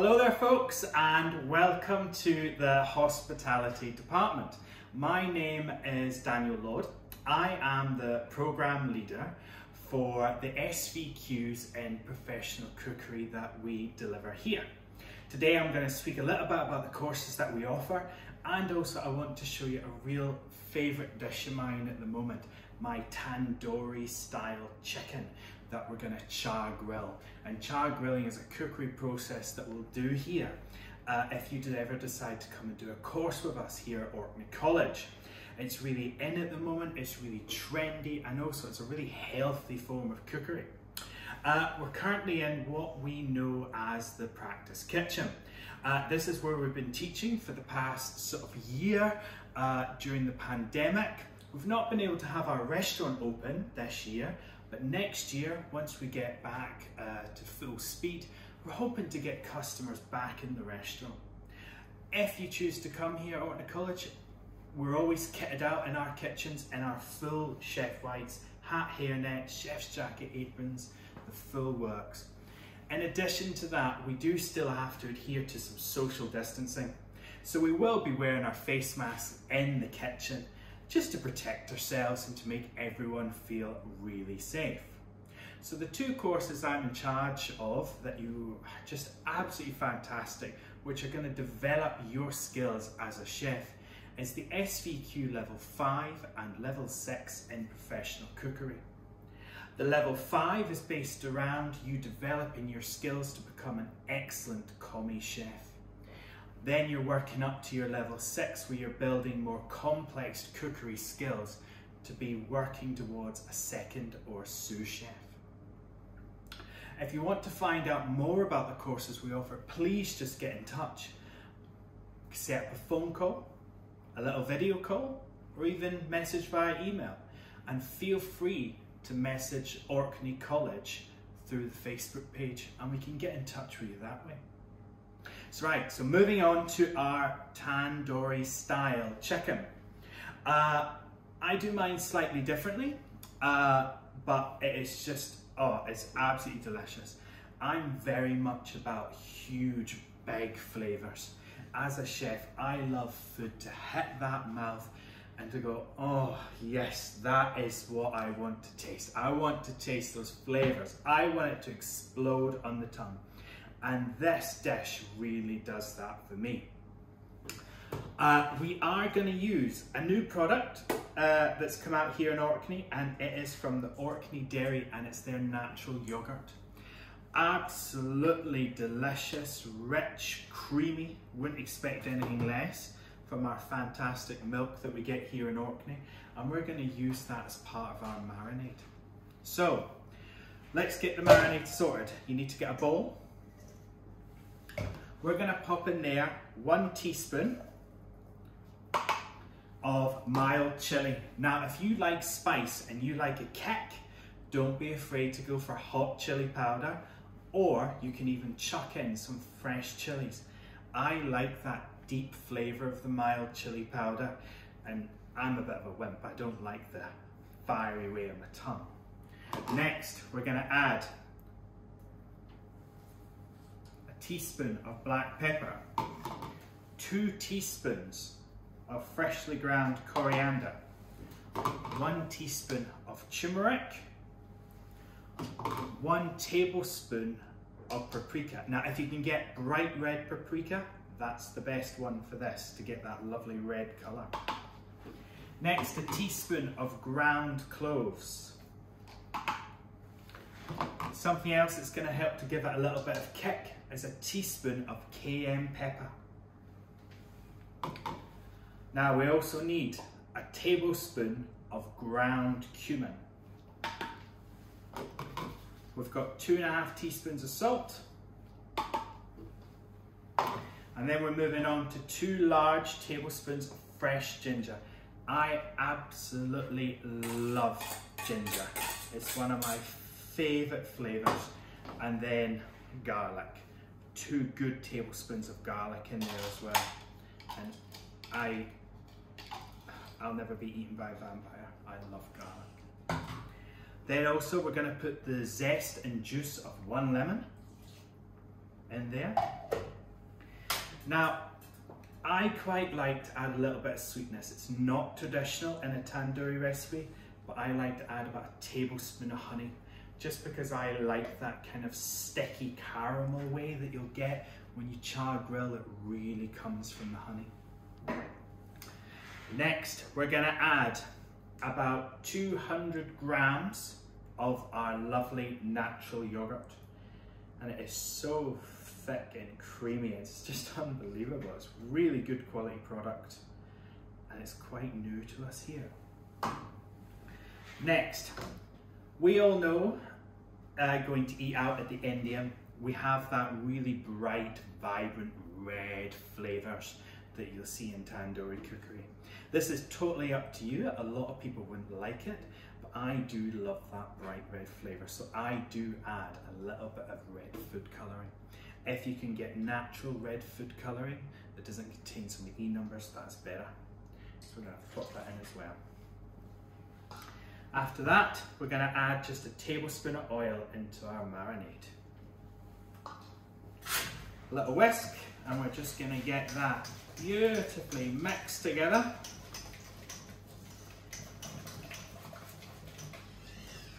Hello there folks and welcome to the hospitality department. My name is Daniel Laud. I am the program leader for the SVQs in professional cookery that we deliver here. Today I'm going to speak a little bit about the courses that we offer and also I want to show you a real favourite dish of mine at the moment, my tandoori style chicken that we're going to char grill. And char grilling is a cookery process that we'll do here uh, if you did ever decide to come and do a course with us here at Orkney College. It's really in at the moment, it's really trendy, and also it's a really healthy form of cookery. Uh, we're currently in what we know as the practice kitchen. Uh, this is where we've been teaching for the past sort of year uh, during the pandemic. We've not been able to have our restaurant open this year, but next year, once we get back uh, to full speed, we're hoping to get customers back in the restaurant. If you choose to come here at Orkney College, we're always kitted out in our kitchens in our full chef whites, hat, hairnet, chef's jacket, aprons, the full works. In addition to that, we do still have to adhere to some social distancing. So we will be wearing our face masks in the kitchen just to protect ourselves and to make everyone feel really safe. So the two courses I'm in charge of that you are just absolutely fantastic, which are going to develop your skills as a chef, is the SVQ level 5 and level 6 in professional cookery. The level 5 is based around you developing your skills to become an excellent commis chef. Then you're working up to your level six where you're building more complex cookery skills to be working towards a second or sous chef. If you want to find out more about the courses we offer, please just get in touch. Set up a phone call, a little video call, or even message via email. And feel free to message Orkney College through the Facebook page and we can get in touch with you that way. So right, so moving on to our tandoori style chicken. Uh, I do mine slightly differently, uh, but it is just, oh, it's absolutely delicious. I'm very much about huge, big flavors. As a chef, I love food to hit that mouth and to go, oh yes, that is what I want to taste. I want to taste those flavors. I want it to explode on the tongue. And this dish really does that for me. Uh, we are going to use a new product uh, that's come out here in Orkney and it is from the Orkney Dairy and it's their natural yogurt. Absolutely delicious, rich, creamy, wouldn't expect anything less from our fantastic milk that we get here in Orkney and we're going to use that as part of our marinade. So let's get the marinade sorted. You need to get a bowl we're going to pop in there one teaspoon of mild chili. Now, if you like spice and you like a kick, don't be afraid to go for hot chili powder, or you can even chuck in some fresh chilies. I like that deep flavor of the mild chili powder, and I'm a bit of a wimp. I don't like the fiery way on my tongue. Next, we're gonna add teaspoon of black pepper, two teaspoons of freshly ground coriander, one teaspoon of turmeric, one tablespoon of paprika. Now, if you can get bright red paprika, that's the best one for this to get that lovely red color. Next, a teaspoon of ground cloves. Something else that's gonna help to give it a little bit of kick is a teaspoon of cayenne pepper. Now we also need a tablespoon of ground cumin. We've got two and a half teaspoons of salt. And then we're moving on to two large tablespoons of fresh ginger. I absolutely love ginger. It's one of my favorite flavors. And then garlic two good tablespoons of garlic in there as well. And I, I'll never be eaten by a vampire. I love garlic. Then also we're gonna put the zest and juice of one lemon in there. Now, I quite like to add a little bit of sweetness. It's not traditional in a tandoori recipe, but I like to add about a tablespoon of honey just because I like that kind of sticky caramel way that you'll get when you char grill. It really comes from the honey. Next, we're gonna add about 200 grams of our lovely natural yogurt. And it is so thick and creamy. It's just unbelievable. It's really good quality product and it's quite new to us here. Next, we all know uh, going to eat out at the Indian, we have that really bright, vibrant red flavors that you'll see in tandoori cookery. This is totally up to you. A lot of people wouldn't like it, but I do love that bright red flavor. So I do add a little bit of red food coloring. If you can get natural red food coloring that doesn't contain so many E numbers, that's better. So we're gonna put that in as well. After that, we're gonna add just a tablespoon of oil into our marinade. A little whisk, and we're just gonna get that beautifully mixed together.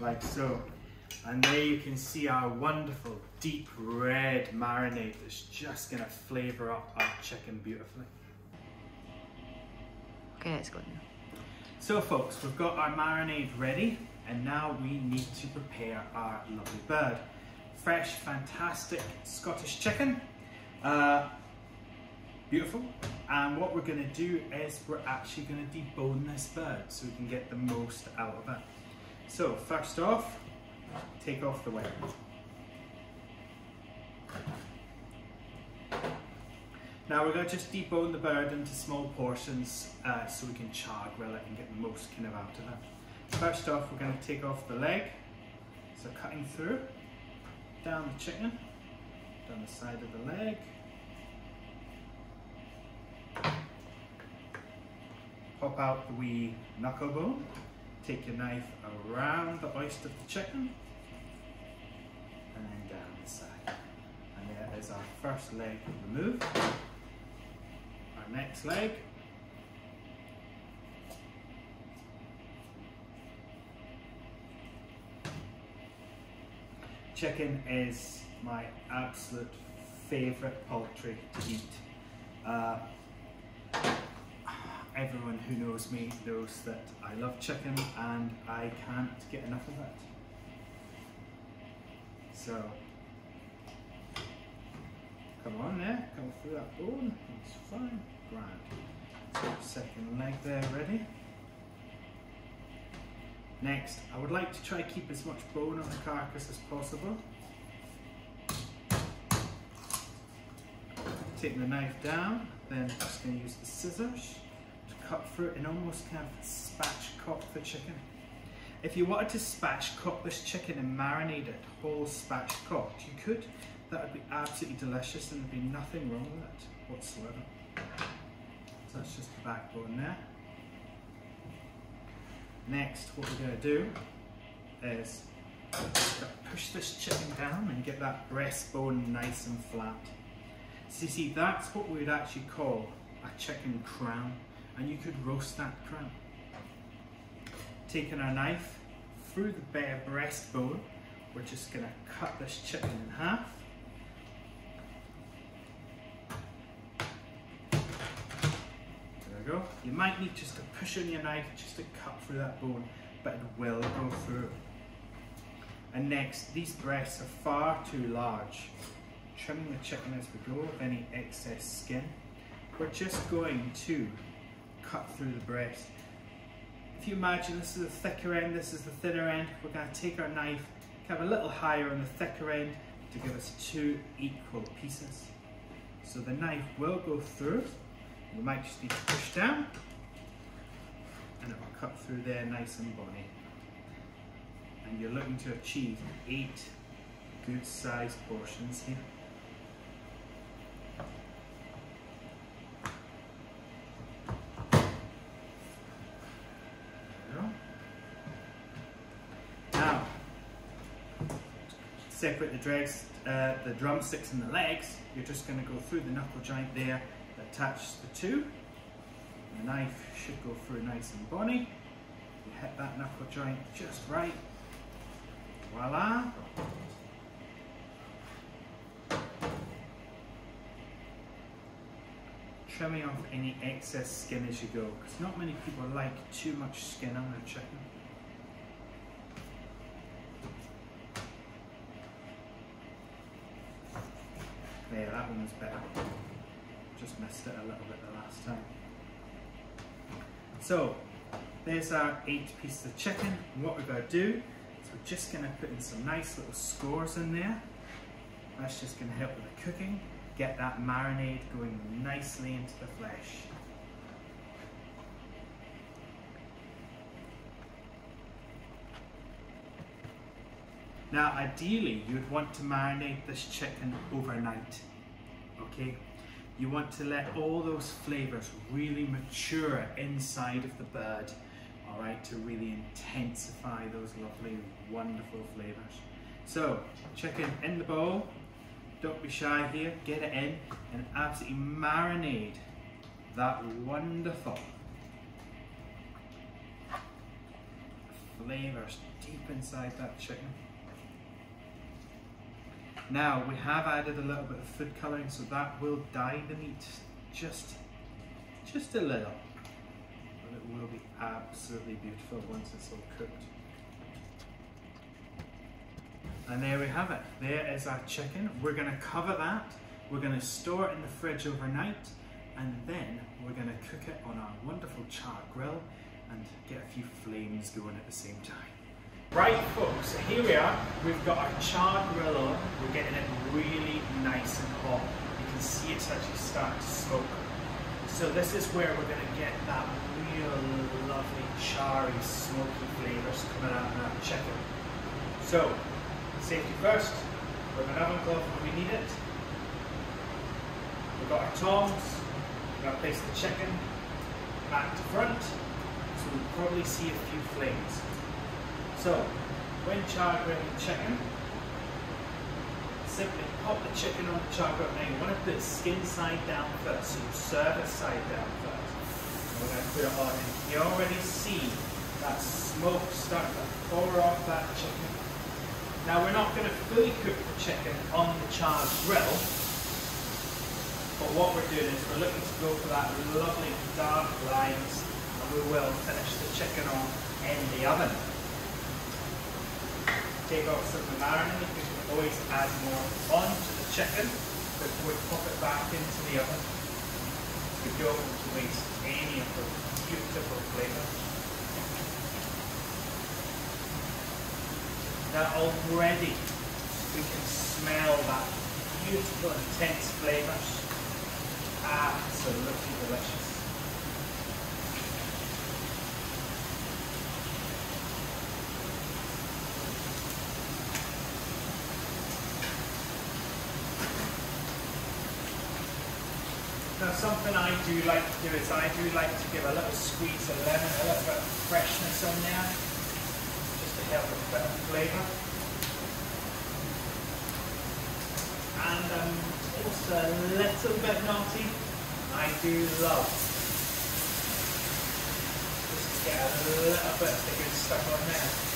Like so. And there you can see our wonderful deep red marinade that's just gonna flavor up our chicken beautifully. Okay, it's good. So folks, we've got our marinade ready and now we need to prepare our lovely bird. Fresh, fantastic Scottish chicken. Uh, beautiful. And what we're gonna do is we're actually gonna debone this bird so we can get the most out of it. So first off, take off the wing. Now we're going to just debone the bird into small portions uh, so we can char grill it and get the most kind of out of it. First off we're going to take off the leg, so cutting through, down the chicken, down the side of the leg, pop out the wee knuckle bone, take your knife around the oyster of the chicken, and then down the side. And there is our first leg removed next leg. Chicken is my absolute favourite poultry to eat. Uh, everyone who knows me knows that I love chicken and I can't get enough of it. So Come on there, come through that bone, it's fine, grand. Second leg there ready. Next, I would like to try keep as much bone on the carcass as possible. Taking the knife down, then just going to use the scissors to cut through it and almost kind of spatchcock the chicken. If you wanted to spatchcock this chicken and marinate it whole spatchcocked, you could, that would be absolutely delicious and there'd be nothing wrong with it whatsoever. So that's just the backbone there. Next, what we're going to do is push this chicken down and get that breastbone nice and flat. So you see, that's what we would actually call a chicken crown, and you could roast that crown. Taking our knife through the bare breastbone, we're just going to cut this chicken in half. We go. You might need just to push on your knife just to cut through that bone, but it will go through. And next, these breasts are far too large. Trimming the chicken as we go of any excess skin. We're just going to cut through the breast. If you imagine this is the thicker end, this is the thinner end, we're going to take our knife, kind of a little higher on the thicker end to give us two equal pieces. So the knife will go through you might just need to push down and it will cut through there nice and bonny. And you're looking to achieve eight good sized portions here. Now, separate the, dregs, uh, the drumsticks and the legs, you're just going to go through the knuckle joint there that attaches the two. The knife should go through nice and bonny. You hit that knuckle joint just right. Voila. Trimming off any excess skin as you go, because not many people like too much skin on their chicken. There, that one was better. Just missed it a little bit the last time. So, there's our eight pieces of chicken. what we're to do is we're just going to put in some nice little scores in there. That's just going to help with the cooking, get that marinade going nicely into the flesh. Now, ideally, you'd want to marinate this chicken overnight, okay? You want to let all those flavors really mature inside of the bird, all right, to really intensify those lovely, wonderful flavors. So, chicken in the bowl, don't be shy here, get it in and absolutely marinate that wonderful flavors deep inside that chicken. Now we have added a little bit of food colouring so that will dye the meat just, just a little. But it will be absolutely beautiful once it's all cooked. And there we have it. There is our chicken. We're going to cover that. We're going to store it in the fridge overnight and then we're going to cook it on our wonderful char grill and get a few flames going at the same time. Right folks, so here we are. We've got our char grill on. We're getting it really nice and hot. You can see it's actually starting to smoke. So this is where we're going to get that real lovely charry smoky flavours coming out of that chicken. So, safety first. We're gonna have oven glove when we need it. We've got our tongs. We're to place the chicken back to front. So we'll probably see a few flames. So, when char grilling chicken, simply pop the chicken on the char grill. Now you want to put it skin side down first, so you serve it side down first. And we're going to put it on and you already see that smoke starting to pour off that chicken. Now we're not going to fully cook the chicken on the charred grill, but what we're doing is we're looking to go for that lovely dark lines and we will finish the chicken on in the oven take off some of the marinade, you can always add more onto the chicken before we pop it back into the oven. We don't want to waste any of the beautiful flavour. Now already we can smell that beautiful intense flavours. Absolutely delicious. Now something I do like to do is I do like to give a little squeeze of lemon, a little bit of freshness on there, just to help with a bit of flavour. And um, also a little bit naughty, I do love just to get a little bit of the good stuff on there.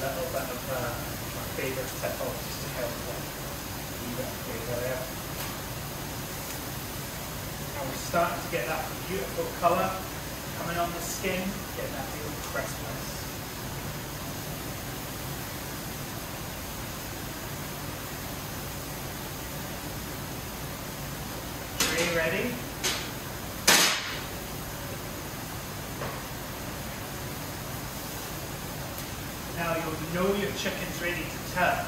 little bit of uh, my off just to help with of flavour. And we're starting to get that beautiful colour coming on the skin, getting that real crispness. Are you ready? Now you'll know your chicken's ready to turn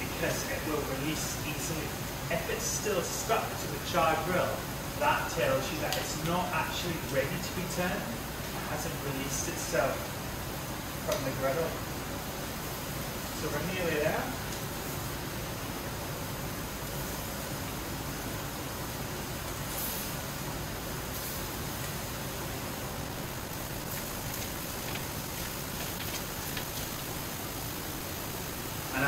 because it will release easily. If it's still stuck to the char grill, that tells you that it's not actually ready to be turned. It hasn't released itself from the griddle. So we're nearly there.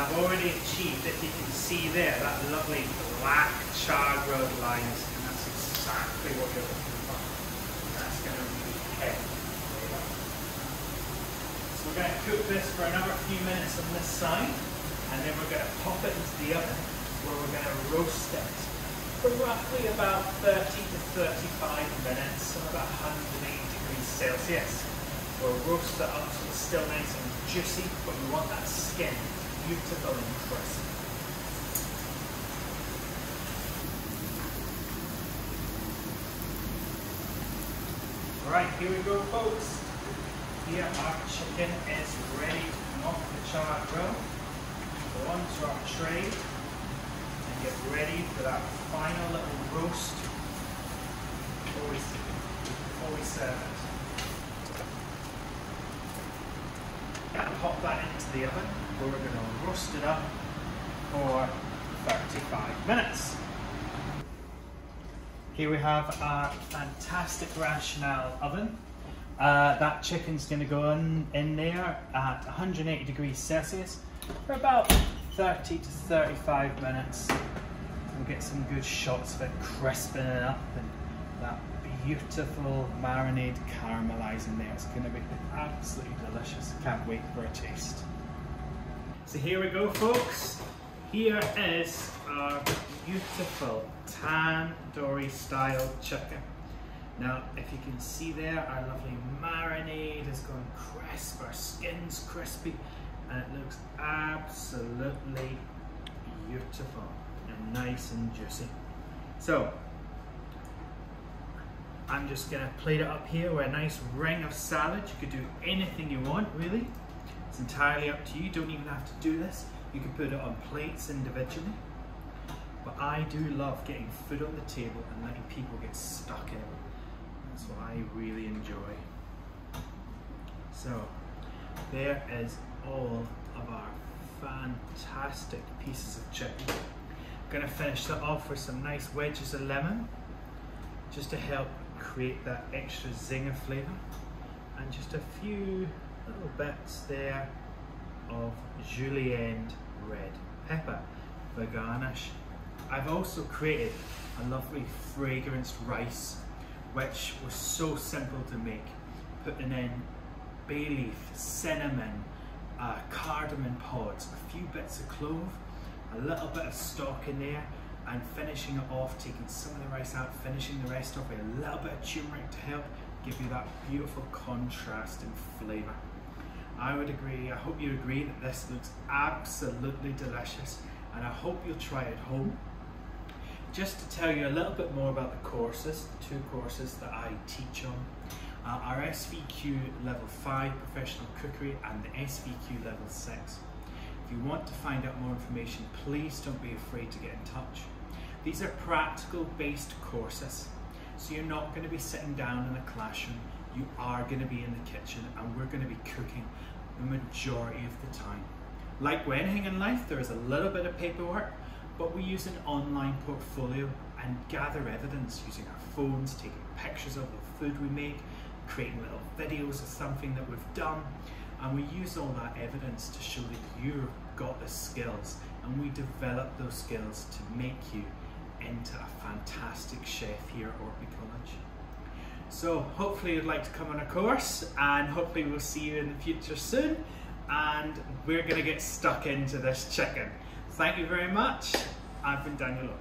I've already achieved, if you can see there, that lovely black charred road lines, and that's exactly what you're looking for. That's going to really hit. So we're going to cook this for another few minutes on this side, and then we're going to pop it into the oven where we're going to roast it for roughly about 30 to 35 minutes on about 180 degrees Celsius. We'll roast it up so it's still nice and juicy, but we want that skin beautiful and crisp. Alright, here we go folks. Here our chicken is ready to come off the char grill. Go onto our tray and get ready for that final little roast before we, before we serve it. Pop that into the oven we're going to roast it up for 35 minutes. Here we have our fantastic Rational oven. Uh, that chicken's going to go in, in there at 180 degrees Celsius for about 30 to 35 minutes. We'll get some good shots of it crisping it up and that beautiful marinade caramelizing there. It's going to be absolutely delicious. Can't wait for a taste. So here we go folks. Here is our beautiful tandoori style chicken. Now if you can see there our lovely marinade has gone crisp, our skin's crispy and it looks absolutely beautiful and nice and juicy. So I'm just gonna plate it up here with a nice ring of salad. You could do anything you want really. It's entirely up to you. You don't even have to do this. You can put it on plates individually. But I do love getting food on the table and letting people get stuck in. That's what I really enjoy. So, there is all of our fantastic pieces of chicken. I'm gonna finish that off with some nice wedges of lemon, just to help create that extra zinger flavour. And just a few little bits there of julienne red pepper for garnish. I've also created a lovely fragranced rice which was so simple to make. Putting in bay leaf, cinnamon, uh, cardamom pods, a few bits of clove, a little bit of stock in there and finishing it off, taking some of the rice out, finishing the rest off with a little bit of turmeric to help give you that beautiful contrast and flavour. I would agree, I hope you agree that this looks absolutely delicious and I hope you'll try it at home. Just to tell you a little bit more about the courses, the two courses that I teach on, uh, our SVQ level 5 professional cookery and the SVQ level 6. If you want to find out more information, please don't be afraid to get in touch. These are practical based courses, so you're not going to be sitting down in a classroom you are going to be in the kitchen and we're going to be cooking the majority of the time. Like anything in life, there is a little bit of paperwork, but we use an online portfolio and gather evidence using our phones, taking pictures of the food we make, creating little videos of something that we've done, and we use all that evidence to show that you've got the skills and we develop those skills to make you into a fantastic chef here at Orkney College. So hopefully you'd like to come on a course and hopefully we'll see you in the future soon and we're going to get stuck into this chicken. Thank you very much. I've been Daniel